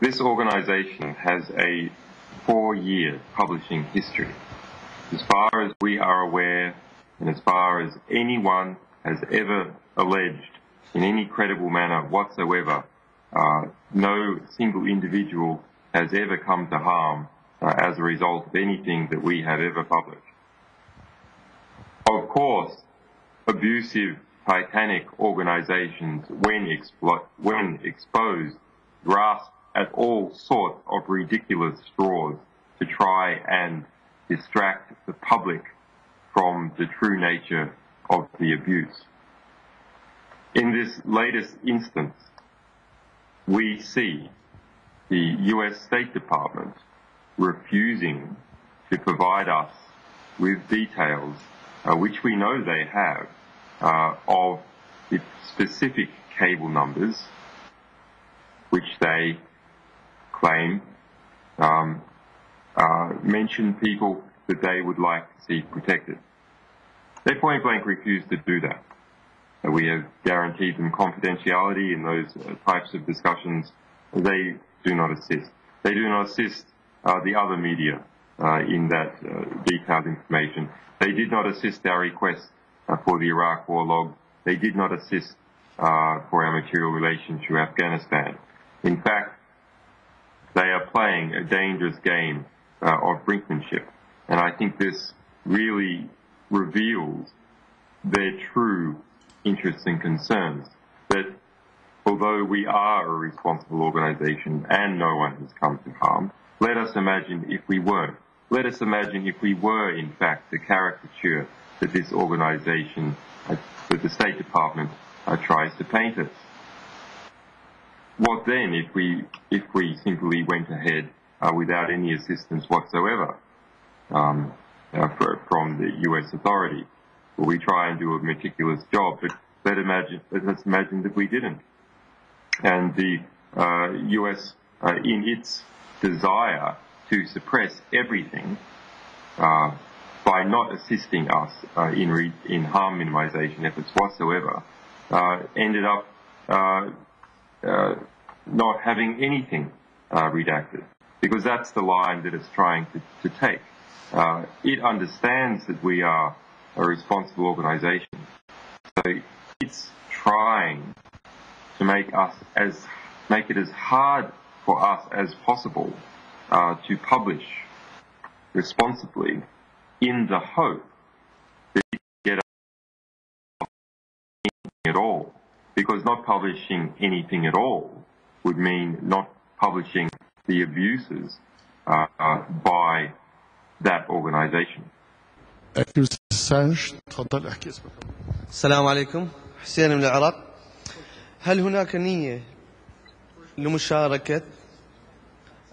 This organization has a four-year publishing history. As far as we are aware, and as far as anyone has ever alleged in any credible manner whatsoever, uh, no single individual has ever come to harm uh, as a result of anything that we have ever published. Of course, abusive titanic organizations, when, when exposed, grasp at all sorts of ridiculous straws to try and distract the public from the true nature of the abuse. In this latest instance, we see the US State Department refusing to provide us with details, uh, which we know they have, uh, of the specific cable numbers which they claim um, uh, mention people that they would like to see protected. They point blank refuse to do that. Uh, we have guaranteed them confidentiality in those uh, types of discussions. They do not assist. They do not assist uh, the other media uh, in that detailed information. They did not assist our request for the Iraq war log. They did not assist for our material relation to Afghanistan. In fact, they are playing a dangerous game of brinkmanship. And I think this really reveals their true interests and concerns. That although we are a responsible organization and no one has come to harm, let us imagine if we were. Let us imagine if we were, in fact, the caricature that this organization, uh, that the State Department uh, tries to paint us. What then if we, if we simply went ahead uh, without any assistance whatsoever um, uh, for, from the U.S. authority? Well, we try and do a meticulous job, but let imagine, let's imagine that we didn't. And the U.S., uh, uh, in its desire to suppress everything uh, by not assisting us uh, in, in harm minimization efforts whatsoever, uh, ended up uh, uh, not having anything redacted because that's the line that it's trying to, to take. it understands that we are a responsible organization, so it's trying to make us as make it as hard for us as possible uh, to publish responsibly in the hope that we get at all. Because not publishing anything at all would mean not publishing the abuses uh, uh, by that organization. السلام عليكم. حسين من العراق. هل هناك نية لمشاركة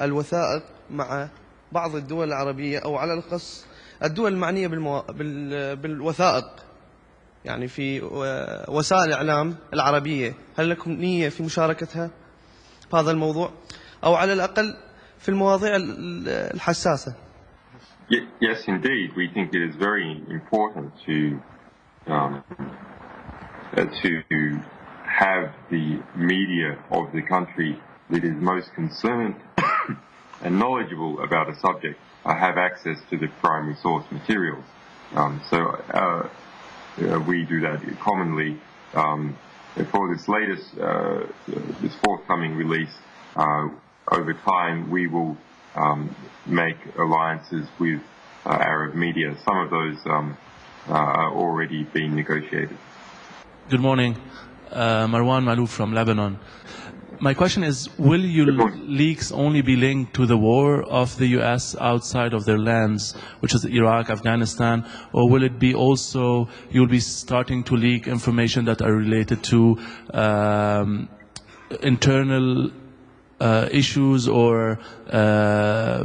الوثائق مع بعض الدول العربية أو على الأخص الدول المعنية بالمو... بال... بالوثائق؟ يعني في وسائل الإعلام العربية هل لكم نية في مشاركتها في هذا الموضوع أو على الأقل في المواضيع الحساسة Yes, indeed. We think it is very important to um, to have the media of the country that is most concerned and knowledgeable about a subject uh, have access to the primary source materials. Um, so uh, uh, we do that commonly. Um, for this latest, uh, this forthcoming release, uh, over time we will um, make alliances with uh, Arab media. Some of those um, are already being negotiated. Good morning. Marwan Malouf from Lebanon. My question is, will your leaks only be linked to the war of the U.S. outside of their lands, which is Iraq, Afghanistan, or will it be also, you'll be starting to leak information that are related to um, internal uh, issues or uh,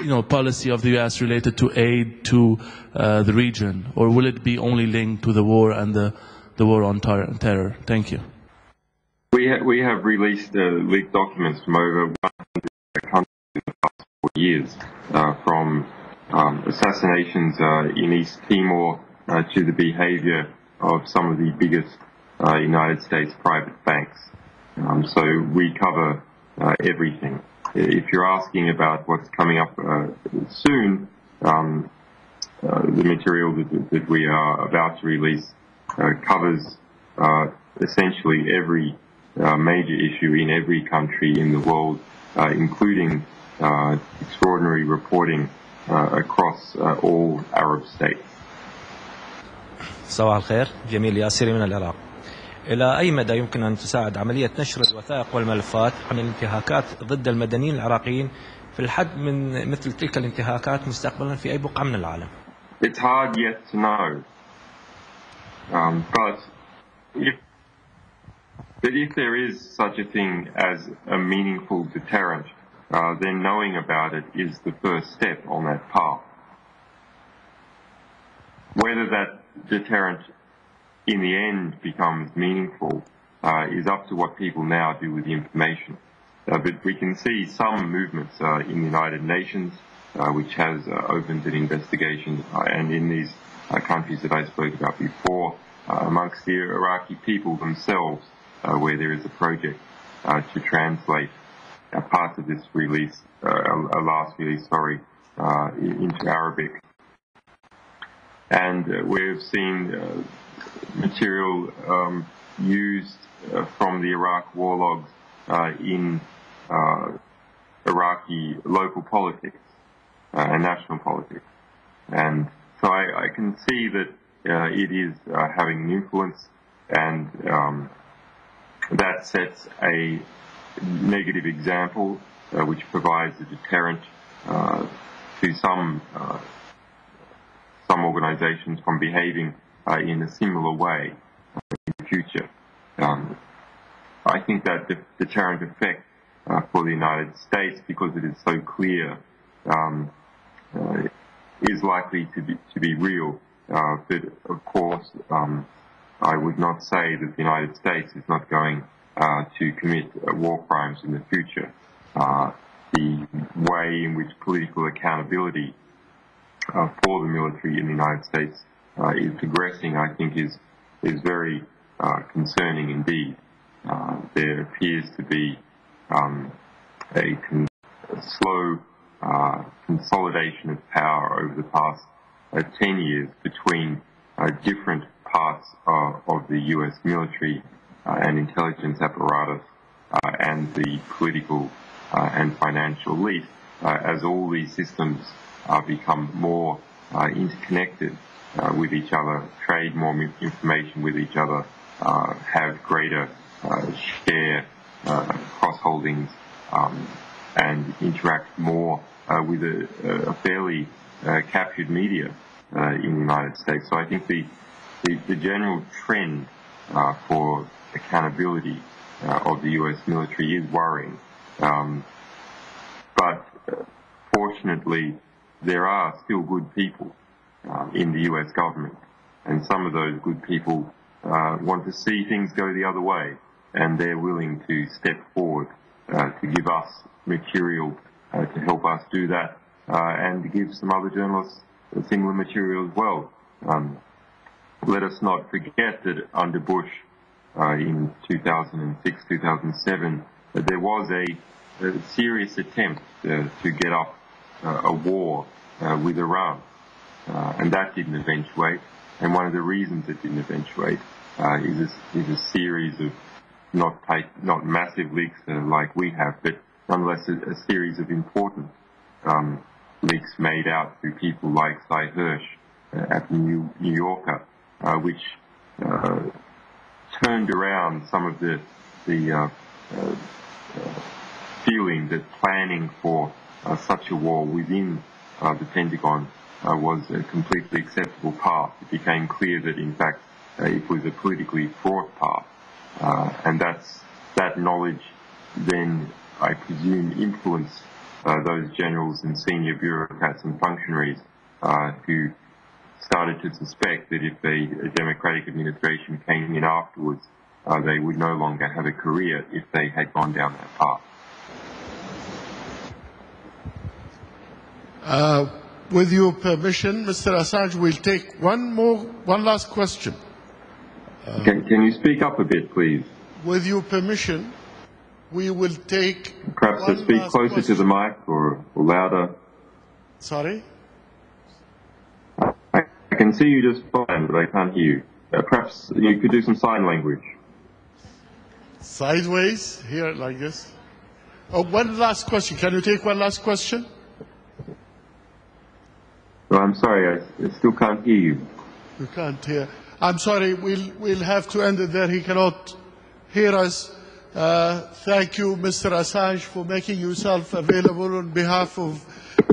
you know, policy of the U.S. related to aid to uh, the region, or will it be only linked to the war and the, the war on terror? Thank you. We, ha- we have released uh, leaked documents from over 100 countries in the past four years, uh, from um, assassinations uh, in East Timor uh, to the behavior of some of the biggest uh, United States private banks. Um, so we cover everything. If you're asking about what's coming up soon, um, the material that, that, we are about to release covers essentially every major issue in every country in the world, including extraordinary reporting across all Arab states. صباح الخير جميل ياسري من العراق إلى أي مدى يمكن أن تساعد عملية نشر الوثائق والملفات عن الانتهاكات ضد المدنيين العراقيين في الحد من مثل تلك الانتهاكات مستقبلا في أي بقعة من العالم It's hard yet to know. Um, but if but if there is such a thing as a meaningful deterrent, uh, then knowing about it is the first step on that path. Whether that deterrent in the end becomes meaningful uh, is up to what people now do with the information. Uh, but we can see some movements uh, in the United Nations, uh, which has uh, opened an investigation, and in these countries that I spoke about before, amongst the Iraqi people themselves, where there is a project to translate a part of this release, a last release, sorry, into Arabic. And we've seen material um, used uh, from the Iraq war logs uh, in uh, Iraqi local politics and national politics. And so I, I can see that it is having an influence and um, that sets a negative example uh, which provides a deterrent uh, to some uh, some organizations from behaving uh, in a similar way in the future. Um, I think that the deterrent effect uh, for the United States, because it is so clear, um, uh, is likely to be to be real. Uh, but of course, um, I would not say that the United States is not going uh, to commit uh, war crimes in the future. the way in which political accountability for the military in the United States uh, is progressing, I think, is is very uh, concerning indeed. Uh, there appears to be um, a, con- a, slow consolidation of power over the past 10 years between different parts of, of, the U.S. military uh, and intelligence apparatus uh, and the political uh, and financial elite as all these systems become more interconnected uh, with each other, trade more information with each other, uh, have greater uh, share cross holdings, um, and interact more with a, a fairly captured media in the United States. So I think the the, the general trend for accountability of the U.S. military is worrying. Um, but fortunately, there are still good people uh, in the US government. And some of those good people uh, want to see things go the other way, and they're willing to step forward uh, to give us material uh, to help us do that, uh, and to give some other journalists similar material as well. Um, let us not forget that under Bush uh, in 2006, 2007, there was a, a serious attempt to get up a war with Iran. Uh, and that didn't eventuate. And one of the reasons it didn't eventuate uh, is, a, is a series of not take, not massive leaks uh, like we have, but nonetheless a, a series of important um, leaks made out through people like Sy Hersh uh, at the New, New Yorker, uh, which uh, turned around some of the the feeling that planning for such a war within the Pentagon uh, was a completely acceptable path. It became clear that, in fact, uh, it was a politically fraught path. Uh, and that's, that knowledge then, I presume, influenced uh, those generals and senior bureaucrats and functionaries uh, who started to suspect that if a, a democratic administration came in afterwards, uh, they would no longer have a career if they had gone down that path. Uh, with your permission, Mr. Assange, we'll take one more, one last question. Uh, can, can you speak up a bit, please? With your permission, we will take Perhaps speak closer to the mic or, or louder. Sorry? I, can see you just fine, but I can't hear you. Uh, perhaps you could do some sign language. Sideways, here like this. Oh, one last question. Can you take one last question? No, I'm sorry, I, I still can't hear you. You can't hear. I'm sorry, we'll, we'll have to end it there. He cannot hear us. Uh, thank you, Mr. Assange, for making yourself available on behalf of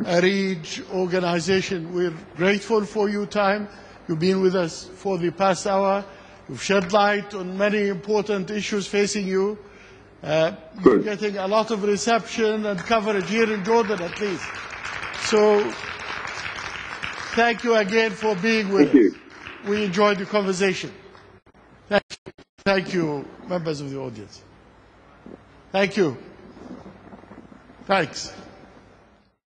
ARIJ organization. We're grateful for your time. You've been with us for the past hour. You've shed light on many important issues facing you. Uh, you're getting a lot of reception and coverage here in Jordan, at least. So, thank you again for being with Thank you. us. We enjoyed the conversation. Thank you. Thank you, members of the audience. Thank you. Thanks.